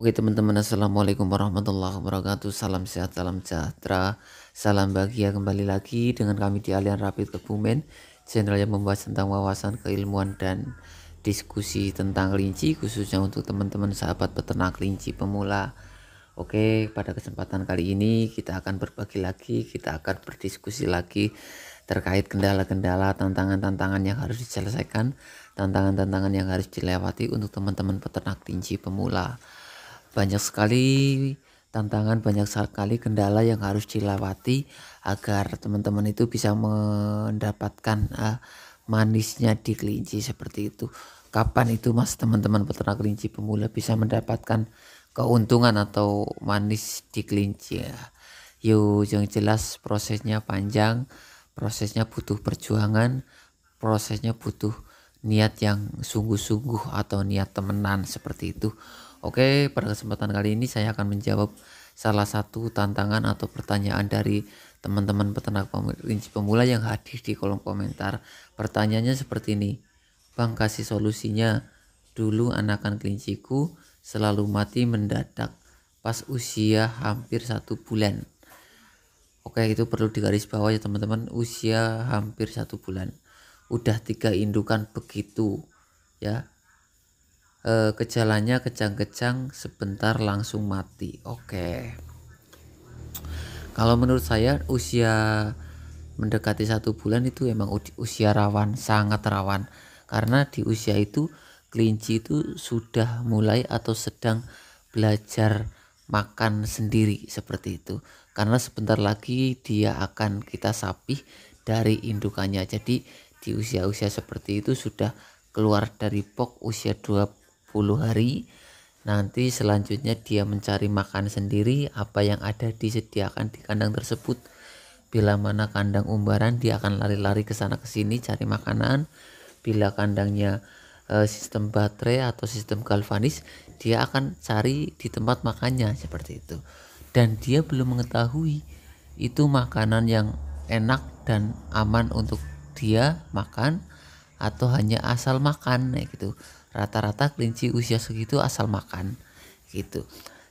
Oke teman-teman assalamualaikum warahmatullahi wabarakatuh. Salam sehat, salam sejahtera Salam bahagia kembali lagi dengan kami di Alian Rapid Kebumen Channel yang membahas tentang wawasan keilmuan dan diskusi tentang kelinci Khususnya untuk teman-teman sahabat peternak kelinci pemula. Oke pada kesempatan kali ini kita akan berbagi lagi Kita akan berdiskusi lagi terkait kendala-kendala tantangan-tantangan yang harus diselesaikan Tantangan-tantangan yang harus dilewati untuk teman-teman peternak kelinci pemula banyak sekali tantangan, banyak sekali kendala yang harus dilewati agar teman-teman itu bisa mendapatkan uh, manisnya di kelinci seperti itu. Kapan itu mas teman-teman peternak kelinci pemula bisa mendapatkan keuntungan atau manis di kelinci ya. Yuk yang jelas prosesnya panjang, prosesnya butuh perjuangan, prosesnya butuh niat yang sungguh-sungguh atau niat temenan seperti itu Oke, pada kesempatan kali ini saya akan menjawab salah satu tantangan atau pertanyaan dari teman-teman peternak kelinci pemula yang hadir di kolom komentar. Pertanyaannya seperti ini. Bang kasih solusinya. Dulu anakan kelinciku selalu mati mendadak pas usia hampir satu bulan. Oke itu perlu digaris bawah ya teman-teman usia hampir satu bulan. Udah tiga indukan begitu ya e, gejalanya kejang-kejang sebentar langsung mati. Oke. Kalau menurut saya usia mendekati satu bulan itu emang usia rawan sangat rawan. Karena di usia itu kelinci itu sudah mulai atau sedang belajar makan sendiri seperti itu. Karena sebentar lagi dia akan kita sapih dari indukannya. Jadi di usia-usia seperti itu sudah keluar dari pok usia 2 hari. Nanti selanjutnya dia mencari makan sendiri apa yang ada disediakan di kandang tersebut. Bila mana kandang umbaran dia akan lari-lari ke sana ke sini cari makanan. Bila kandangnya e, sistem baterai atau sistem galvanis dia akan cari di tempat makannya seperti itu. Dan dia belum mengetahui itu makanan yang enak dan aman untuk dia makan atau hanya asal makan gitu. Rata-rata kelinci usia segitu asal makan gitu.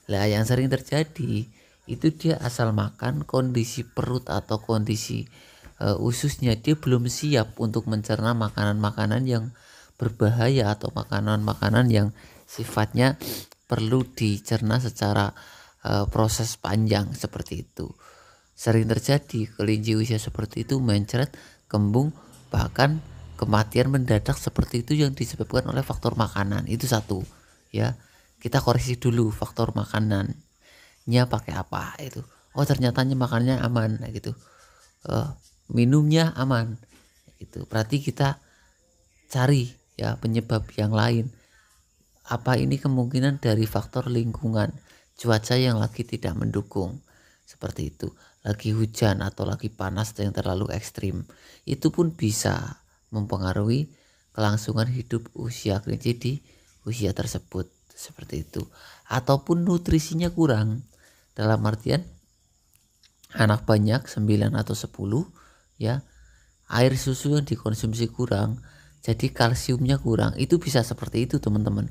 Lah yang sering terjadi itu dia asal makan kondisi perut atau kondisi uh, ususnya. Dia belum siap untuk mencerna makanan-makanan yang berbahaya atau makanan-makanan yang sifatnya perlu dicerna secara uh, proses panjang seperti itu. Sering terjadi kelinci usia seperti itu mencret kembung bahkan kematian mendadak seperti itu yang disebabkan oleh faktor makanan. Itu satu ya. Kita koreksi dulu faktor makanannya pakai apa itu. Oh ternyata makannya aman gitu. Uh, minumnya aman itu. Berarti kita cari ya penyebab yang lain. Apa ini kemungkinan dari faktor lingkungan? Cuaca yang lagi tidak mendukung seperti itu. Lagi hujan atau lagi panas yang terlalu ekstrim. Itu pun bisa mempengaruhi kelangsungan hidup usia kelinci di usia tersebut. Seperti itu. Ataupun nutrisinya kurang. Dalam artian anak banyak 9 atau 10 ya air susu yang dikonsumsi kurang jadi kalsiumnya kurang. Itu bisa seperti itu teman-teman.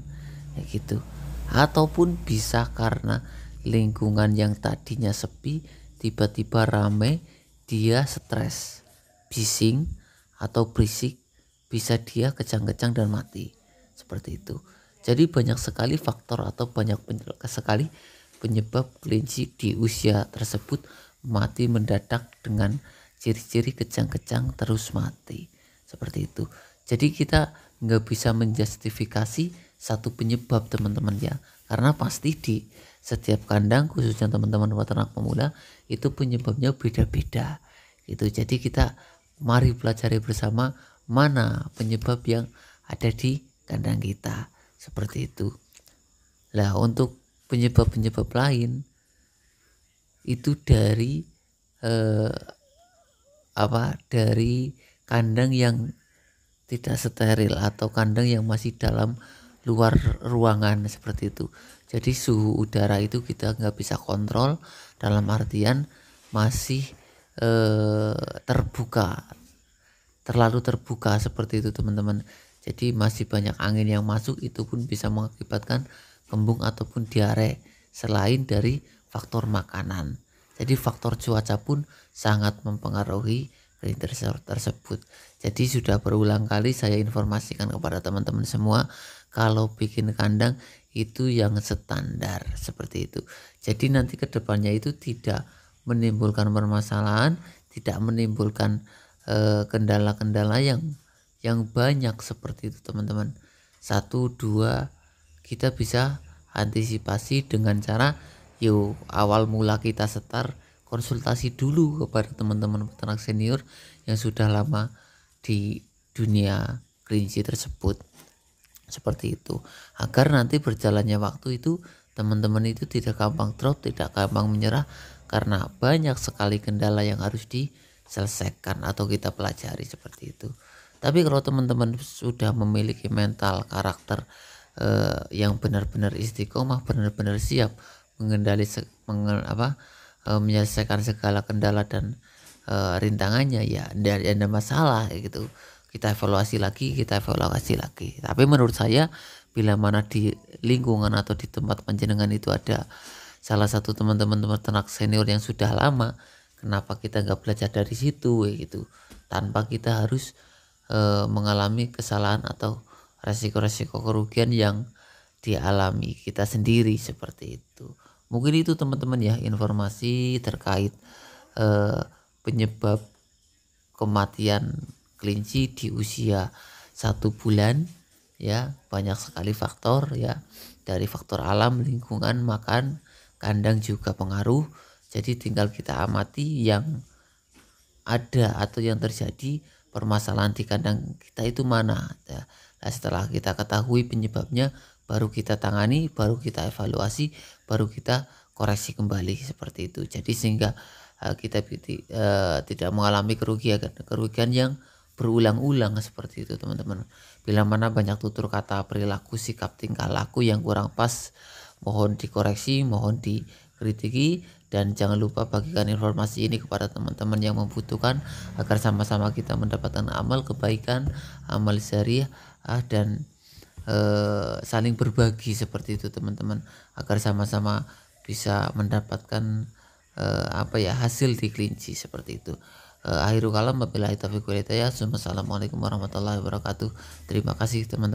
Ya gitu. Ataupun bisa karena lingkungan yang tadinya sepi tiba-tiba rame dia stres bising atau berisik bisa dia kejang-kejang dan mati. Seperti itu. Jadi banyak sekali faktor atau banyak sekali penyebab kelinci di usia tersebut mati mendadak dengan ciri-ciri kejang-kejang terus mati. Seperti itu. Jadi kita nggak bisa menjustifikasi satu penyebab teman-teman ya. Karena pasti di setiap kandang khususnya teman-teman peternak pemula itu penyebabnya beda-beda. Itu jadi kita mari pelajari bersama mana penyebab yang ada di kandang kita. Seperti itu. Lah untuk penyebab-penyebab lain itu dari eh, apa dari kandang yang tidak steril atau kandang yang masih dalam luar ruangan seperti itu. Jadi suhu udara itu kita nggak bisa kontrol dalam artian masih eh, terbuka terlalu terbuka seperti itu teman-teman jadi masih banyak angin yang masuk itu pun bisa mengakibatkan kembung ataupun diare selain dari faktor makanan. Jadi faktor cuaca pun sangat mempengaruhi kelinci tersebut. Jadi sudah berulang kali saya informasikan kepada teman-teman semua kalau bikin kandang itu yang standar seperti itu. Jadi nanti ke depannya itu tidak menimbulkan permasalahan, tidak menimbulkan eh, kendala-kendala yang yang banyak seperti itu teman-teman. Satu dua kita bisa antisipasi dengan cara yuk awal mula kita setar konsultasi dulu kepada teman-teman peternak senior yang sudah lama di dunia kelinci tersebut seperti itu agar nanti berjalannya waktu itu teman-teman itu tidak gampang drop tidak gampang menyerah karena banyak sekali kendala yang harus diselesaikan atau kita pelajari seperti itu. Tapi kalau teman-teman sudah memiliki mental karakter eh, yang benar-benar istiqomah benar-benar siap mengendali menge, apa eh, menyelesaikan segala kendala dan eh, rintangannya ya tidak ada masalah gitu. Kita evaluasi lagi kita evaluasi lagi. Tapi menurut saya bila mana di lingkungan atau di tempat panjenengan itu ada salah satu teman-teman ternak senior yang sudah lama kenapa kita nggak belajar dari situ gitu. Tanpa kita harus e, mengalami kesalahan atau resiko-resiko kerugian yang dialami kita sendiri seperti itu. Mungkin itu teman-teman ya informasi terkait e, penyebab kematian kelinci di usia satu bulan ya. Banyak sekali faktor ya. Dari faktor alam lingkungan makan kandang juga pengaruh. Jadi tinggal kita amati yang ada atau yang terjadi permasalahan di kandang kita itu mana ya. Nah, setelah kita ketahui penyebabnya baru kita tangani baru kita evaluasi baru kita koreksi kembali seperti itu. Jadi sehingga uh, kita uh, tidak mengalami kerugian kerugian yang berulang-ulang seperti itu teman-teman. Bila mana banyak tutur kata perilaku sikap tingkah laku yang kurang pas mohon dikoreksi mohon dikritiki dan jangan lupa bagikan informasi ini kepada teman-teman yang membutuhkan agar sama-sama kita mendapatkan amal kebaikan, amal syariah dan e, saling berbagi seperti itu teman-teman agar sama-sama bisa mendapatkan e, apa ya hasil di kelinci seperti itu. E, akhirul kalam wabillahi taufiq walhidayah. Assalamualaikum warahmatullahi wabarakatuh. Terima kasih teman-teman.